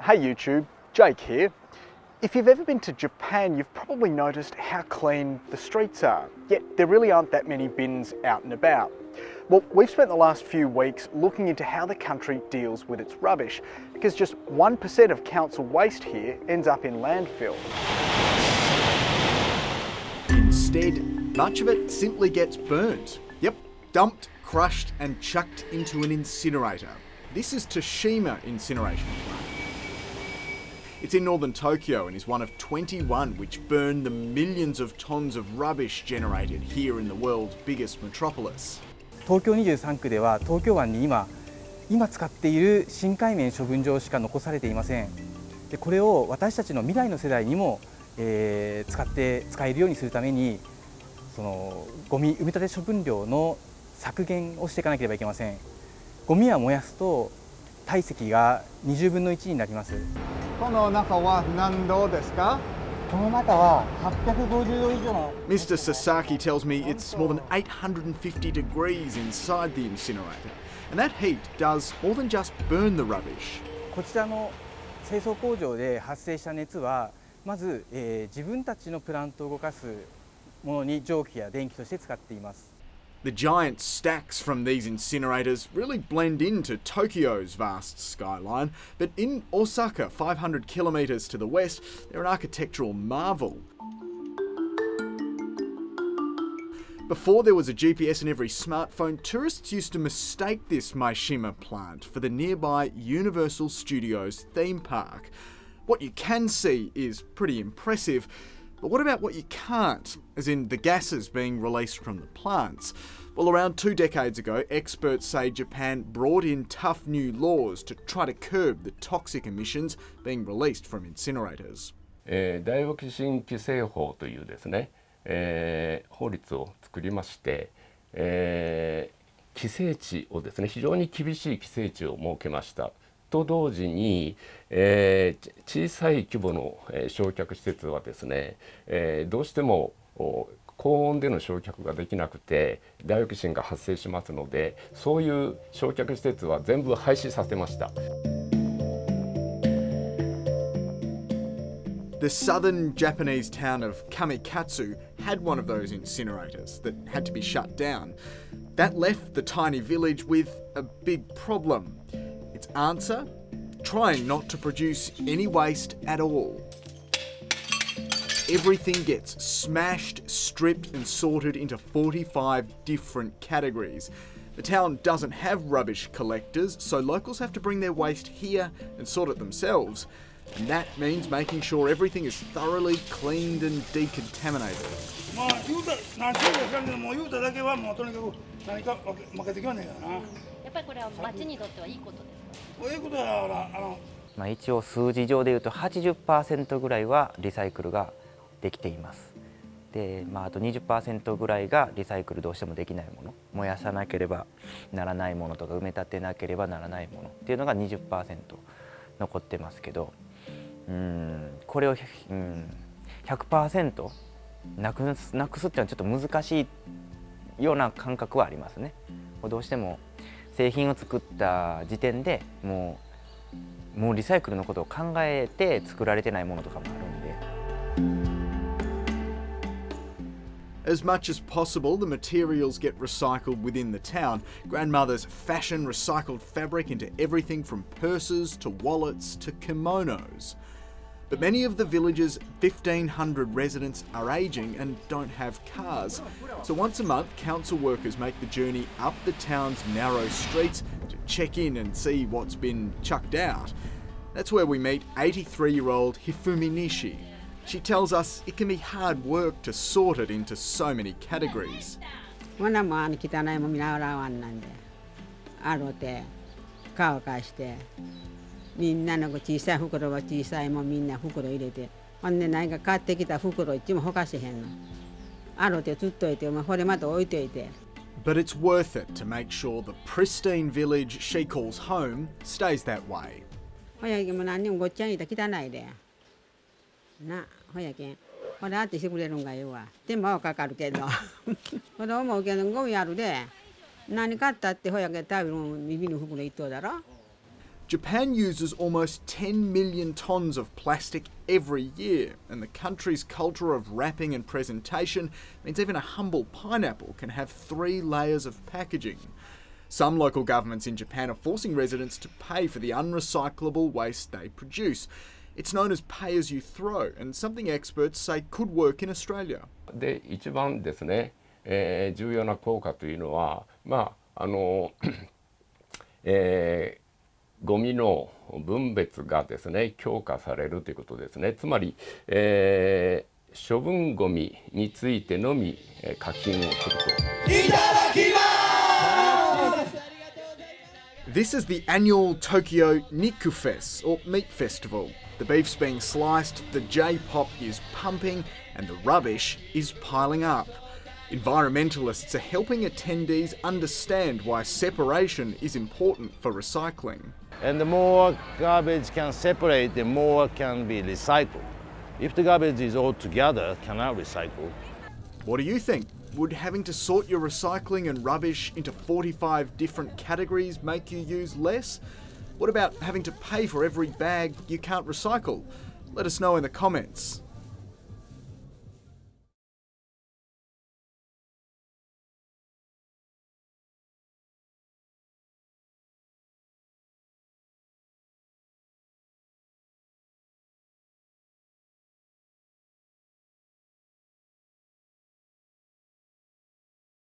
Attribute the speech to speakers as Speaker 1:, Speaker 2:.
Speaker 1: Hey YouTube, Jake here. If you've ever been to Japan, you've probably noticed how clean the streets are, yet there really aren't that many bins out and about. Well, we've spent the last few weeks looking into how the country deals with its rubbish, because just 1% of council waste here ends up in landfill.
Speaker 2: Instead, much of it simply gets burnt. Yep, dumped, crushed, and chucked into an incinerator. This is Toshima Incineration. It's in northern Tokyo and is one of 21 which burn the millions of tons of rubbish generated here in the world's biggest metropolis.
Speaker 3: 東京23区では東京湾に今今使っている深海面処分場しか残されていませんでこれを私たちの未来の世代にも、えー、使って使えるようにするためにそのゴミ埋め立て処分量の削減をしていかなければいけませんゴミは燃やすと体積が20分の1になります
Speaker 4: この中は何度ですか
Speaker 3: この中は850度以上の
Speaker 2: Mr. Sasaki tells me it's more than 850 degrees inside the incinerator, and that heat does more than just burn the rubbish.
Speaker 3: こちらの清掃工場で発生した熱はまず、えー、自分たちのプラントを動かすものに蒸気や電気として使っています
Speaker 2: The giant stacks from these incinerators really blend into Tokyo's vast skyline, but in Osaka, 500 kilometres to the west, they're an architectural marvel. Before there was a GPS in every smartphone, tourists used to mistake this Maishima plant for the nearby Universal Studios theme park. What you can see is pretty impressive, but what about what you can't, as in the gases being released from the plants? Well, around two decades ago, experts say Japan brought in tough new laws to try to curb the toxic emissions being released from incinerators.
Speaker 5: えー、ダイオキシン規制法というですね、えー、法律を作りまして、えー、規制値をですね非常に厳しい規制値を設けました と同時に、えー、小さい規模の、えー、焼却施設はですね、えー、どうしても高温での焼却ができなくてダイオキシンが発生しますのでそういう焼却施設は全部廃止させました。
Speaker 2: The southern Japanese town of Kamikatsu had one of those incinerators that had to be shut down. That left the tiny village with a big problem. Its answer? Trying not to produce any waste at all. Everything gets smashed, stripped, and sorted into 45 different categories. The town doesn't have rubbish collectors, so locals have to bring their waste here and sort it themselves. And that means making sure everything is thoroughly cleaned and decontaminated.
Speaker 6: まあ言うた何週ですかねもう言うただけはもうとや
Speaker 7: っぱり
Speaker 6: ことだからあの
Speaker 8: まあ一応数字上でいうと80%ぐらいはリサイクルができています。で、まあ、あと20%ぐらいがリサイクルどうしてもできないもの。燃やさなければならないものとか埋め立てなければならないもの。っていうのが20%残ってますけど。うんこれを、うん、100%なくすなくすっていうのはちょっと難しいような感覚はありますね。どうしても製品を作った時点でもうもうリサイクルのことを考えて作られてないものとかもあるんで。
Speaker 2: As much as possible, the materials get recycled within the town. Grandmothers fashion recycled fabric into everything from purses to wallets to kimonos. But many of the village's 1,500 residents are ageing and don't have cars. So once a month, council workers make the journey up the town's narrow streets to check in and see what's been chucked out. That's where we meet 83 year old Hifumi Nishi. She tells us it can be hard work to sort it into so many categories.
Speaker 9: ほなもうあの汚いもんみんな洗わんなんで洗うて乾かして みんなの小さい袋は小さいもんみんな袋入れてほんで何か買ってきた袋いつもほかしてへんの。洗うてつっといてこれまた置いといて。
Speaker 2: But it's worth it to make sure the pristine village she calls home stays that way.
Speaker 9: ほやけも何にもごっちゃにいた汚いで。なほやけん。ほらってしてくれるんがええわ。手間はかかるけど。ほら思うけどゴミあるで。何買ったってほやけん食べる耳の袋一頭だろ
Speaker 2: Japan uses almost 10 million tonnes of plastic every year, and the country's culture of wrapping and presentation means even a humble pineapple can have three layers of packaging. Some local governments in Japan are forcing residents to pay for the unrecyclable waste they produce. It's known as pay as you throw, and something experts say could work in Australia.
Speaker 5: で一番ですね、えー重要な効果というのはまああの、えー ゴミの分別がですね強化されるということですねつまり、えー処分ゴミについてのみえー課金をすると。
Speaker 2: This is the annual Tokyo Nikufest, or Meat Festival. The beef's being sliced, the J-pop is pumping, and the rubbish is piling up. Environmentalists are helping attendees understand why separation is important for recycling.
Speaker 10: And the more garbage can separate, the more can be recycled. If the garbage is all together, cannot recycle,
Speaker 2: What do you think? Would having to sort your recycling and rubbish into 45 different categories make you use less? What about having to pay for every bag you can't recycle? Let us know in the comments.